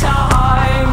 time.